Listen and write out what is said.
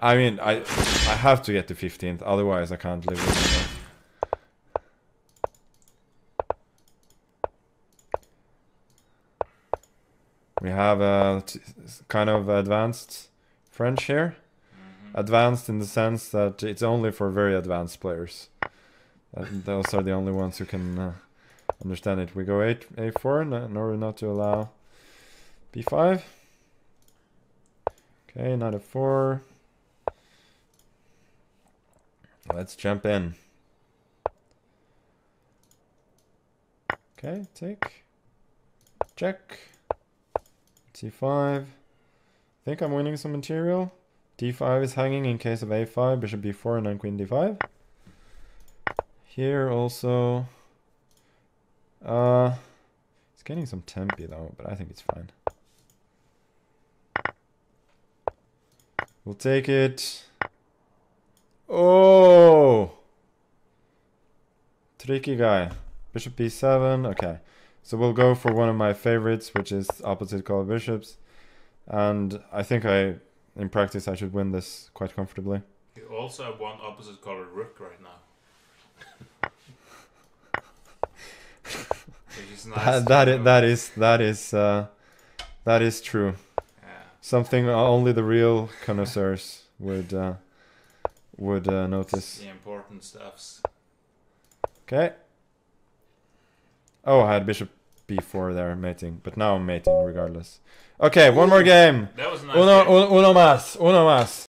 I mean, I I have to get to 15th, otherwise I can't live with it. We have a t- kind of advanced French here. Mhm. Advanced in the sense that it's only for very advanced players. That- those are the only ones who can uh, understand it. We go 8 a4 in order not to allow b5. Okay, knight f4. Let's jump in. Okay, take. Check. c5. I think I'm winning some material. d5 is hanging in case of a5, bishop b4, and then queen d5. Here also. Uh, it's getting some tempi though, but I think it's fine. We'll take it. Oh! Tricky guy. Bishop b7. Okay. So we'll go for one of my favorites, which is opposite color bishops. And I think I, in practice, I should win this quite comfortably. You also have one opposite color rook right now. Which is nice. That, that is, that is that is uh, that is true. Yeah. Something only the real connoisseurs would, uh, would uh, notice. The important stuffs. Okay. Oh, I had bishop b4 there mating, but now I'm mating regardless. Okay, one more game. That was nice. Uno, game. uno, uno más, uno más.